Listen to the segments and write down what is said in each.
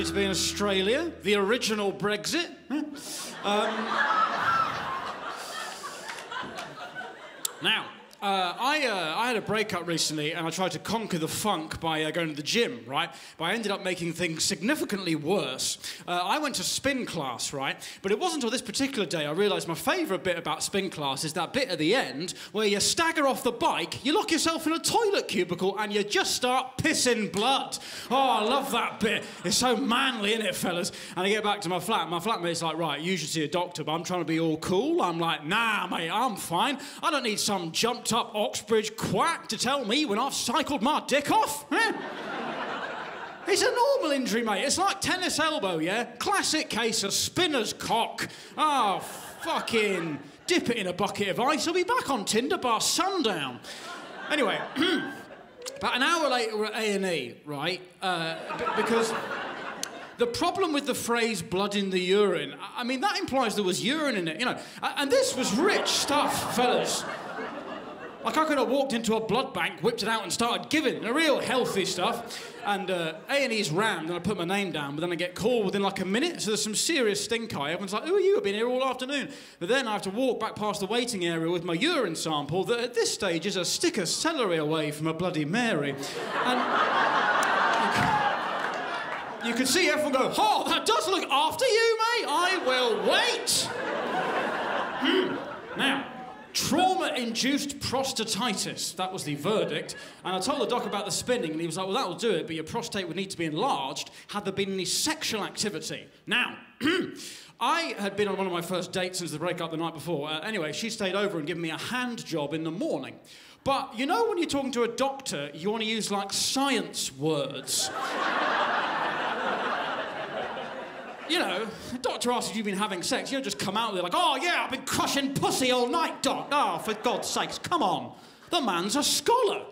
Lovely to be in Australia. The original Brexit. Um, now, uh, I, uh, I had a breakup recently and I tried to conquer the funk by uh, going to the gym, right? But I ended up making things significantly worse. Uh, I went to spin class, right? But it wasn't until this particular day I realised my favourite bit about spin class is that bit at the end where you stagger off the bike, you lock yourself in a toilet cubicle and you just start pissing blood. Oh, I love that bit. It's so manly, isn't it, fellas? And I get back to my flat, and my flatmate's like, right, you should see a doctor, but I'm trying to be all cool. I'm like, nah, mate, I'm fine. I don't need some jumped up Oxbridge quack to tell me when I've cycled my dick off. Eh? It's a normal injury, mate. It's like tennis elbow, yeah? Classic case of spinner's cock. Oh, fucking dip it in a bucket of ice. I'll be back on Tinder bar sundown. Anyway, about an hour later we're at A&E, right? Uh, because the problem with the phrase blood in the urine, I mean, that implies there was urine in it, you know. And this was rich stuff, fellas. Like I could have walked into a blood bank, whipped it out, and started giving the real healthy stuff. And uh, A&E's rammed, and I put my name down, but then I get called within like a minute. So there's some serious stink eye. Everyone's like, "Who are you? I've been here all afternoon." But then I have to walk back past the waiting area with my urine sample that at this stage is a stick of celery away from a Bloody Mary. And you can see everyone go, "Oh, that does look after you, mate. I will wait." Induced prostatitis. That was the verdict. And I told the doc about the spinning, and he was like, Well, that'll do it, but your prostate would need to be enlarged had there been any sexual activity. Now, I had been on one of my first dates since the breakup the night before. Uh, anyway, she stayed over and given me a hand job in the morning. But you know, when you're talking to a doctor, you want to use like science words. you know, doctor asks if you've been having sex, you don't just come out there like, oh yeah, I've been crushing pussy all night, doc. Oh, for God's sakes, come on. The man's a scholar.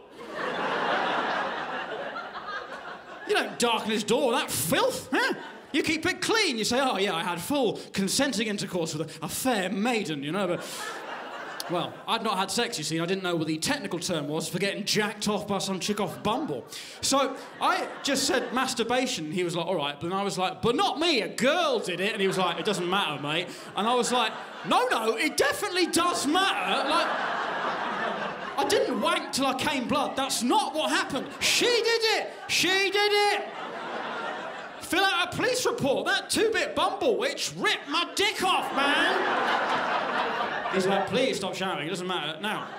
you don't darken his door that filth, huh? You keep it clean. You say, oh yeah, I had full consenting intercourse with a, a fair maiden, you know, but. Well, I'd not had sex, you see. I didn't know what the technical term was for getting jacked off by some chick off Bumble. So I just said masturbation. He was like, all right. But then I was like, but not me. A girl did it. And he was like, it doesn't matter, mate. And I was like, no, no, it definitely does matter. Like, I didn't wank till I came blood. That's not what happened. She did it. She did it. Fill out a police report. That two-bit Bumble witch ripped my dick off, man. He's like, please stop shouting. It doesn't matter. Now,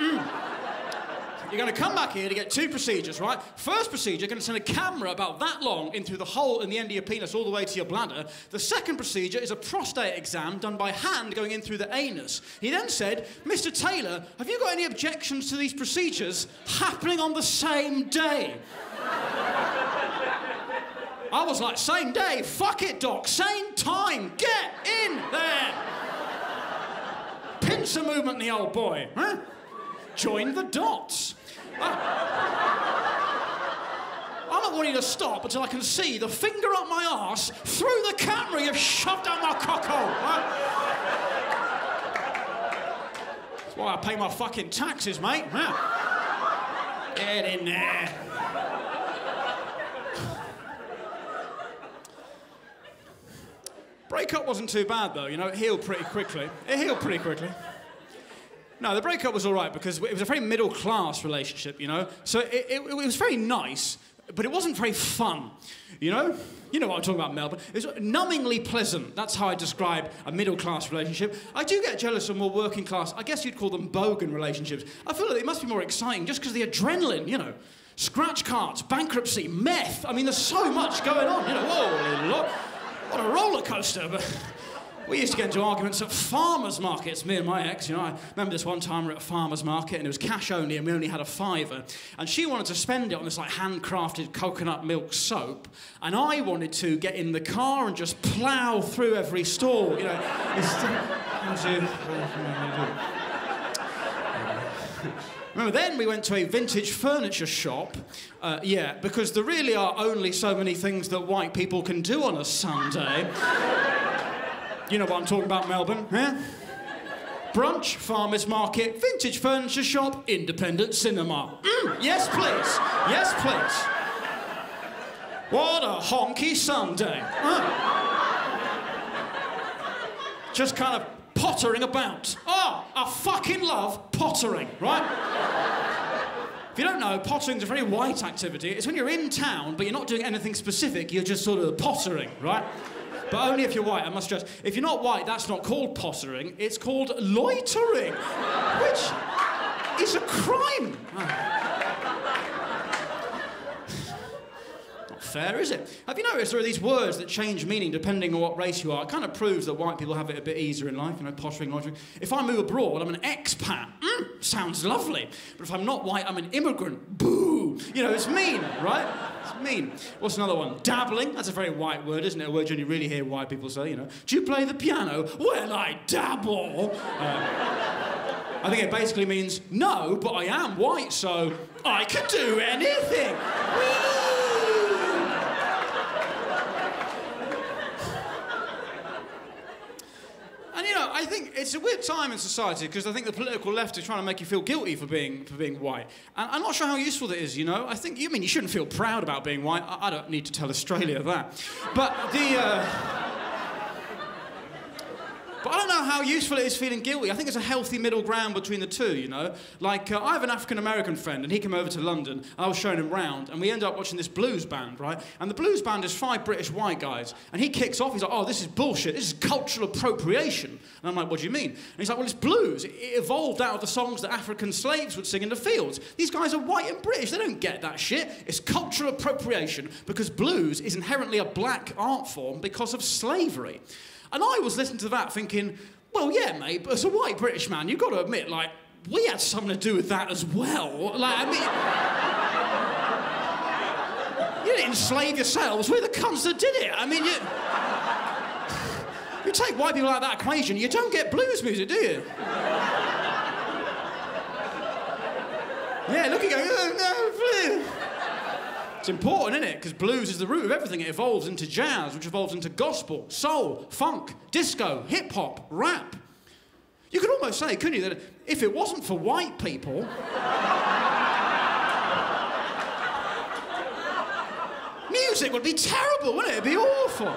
you're going to come back here to get two procedures, right? First procedure, you're going to send a camera about that long in through the hole in the end of your penis all the way to your bladder. The second procedure is a prostate exam done by hand going in through the anus. He then said, Mr. Taylor, have you got any objections to these procedures happening on the same day? I was like, same day? Fuck it, doc. Same time. Get in there. Pincer movement, the old boy. Huh? Join the dots. I... I'm not wanting to stop until I can see the finger up my arse through the camera you've shoved down my cockhole. Huh? That's why I pay my fucking taxes, mate. Huh? Get in there. Breakup wasn't too bad though, you know, it healed pretty quickly. It healed pretty quickly. No, the breakup was all right because it was a very middle class relationship, you know. So it, it, it was very nice, but it wasn't very fun, you know. You know what I'm talking about, Melbourne. It's numbingly pleasant. That's how I describe a middle class relationship. I do get jealous of more working class. I guess you'd call them bogan relationships. I feel like it must be more exciting just because the adrenaline, you know. Scratch cards, bankruptcy, meth. I mean, there's so much going on, you know. Whoa. What a roller coaster. But we used to get into arguments at farmers markets, me and my ex. You know, I remember this one time we were at a farmers market and it was cash only and we only had a fiver. And she wanted to spend it on this like handcrafted coconut milk soap. And I wanted to get in the car and just plough through every stall. You know, Remember, then we went to a vintage furniture shop. Uh, yeah, because there really are only so many things that white people can do on a Sunday. You know what I'm talking about, Melbourne, yeah? Brunch, farmer's market, vintage furniture shop, independent cinema. Mm, yes, please. Yes, please. What a honky Sunday. Huh? Just kind of pottering about. Oh, I fucking love pottering, right? if you don't know, pottering's a very white activity. It's when you're in town, but you're not doing anything specific, you're just sort of pottering, right? But only if you're white, I must stress. If you're not white, that's not called pottering, it's called loitering, which is a crime. not fair, is it? Have you noticed there are these words that change meaning depending on what race you are? It kind of proves that white people have it a bit easier in life, you know, pottering, loitering. If I move abroad, I'm an expat. Mm, sounds lovely. But if I'm not white, I'm an immigrant. Boo! You know, it's mean, right? Mean. What's another one? Dabbling. That's a very white word, isn't it? A word you only really hear white people say, you know. Do you play the piano? Well, I dabble. Uh, I think it basically means no, but I am white, so I can do anything. I think it's a weird time in society because I think the political left is trying to make you feel guilty for being for being white. And I'm not sure how useful that is. You know, I think you mean you shouldn't feel proud about being white. I, I don't need to tell Australia that. But the. Uh, but I don't know how useful it is feeling guilty. I think there's a healthy middle ground between the two, you know? Like, uh, I have an African American friend, and he came over to London. I was showing him round, and we end up watching this blues band, right? And the blues band is five British white guys. And he kicks off, he's like, oh, this is bullshit. This is cultural appropriation. And I'm like, what do you mean? And he's like, well, it's blues. It evolved out of the songs that African slaves would sing in the fields. These guys are white and British. They don't get that shit. It's cultural appropriation because blues is inherently a black art form because of slavery. And I was listening to that thinking, well, yeah, mate, but as a white British man, you've got to admit, like, we had something to do with that as well. Like, I mean, you didn't enslave yourselves. We're the cunts that did it. I mean, you. You take white people out of that equation, you don't get blues music, do you? yeah, look at you. Oh, no, no, it's important, isn't it? Because blues is the root of everything. It evolves into jazz, which evolves into gospel, soul, funk, disco, hip hop, rap. You could almost say, couldn't you, that if it wasn't for white people. music would be terrible, wouldn't it? It'd be awful.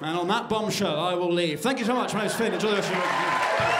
And on that bombshell, I will leave. Thank you so much. My name's Fin. Enjoy the rest of your.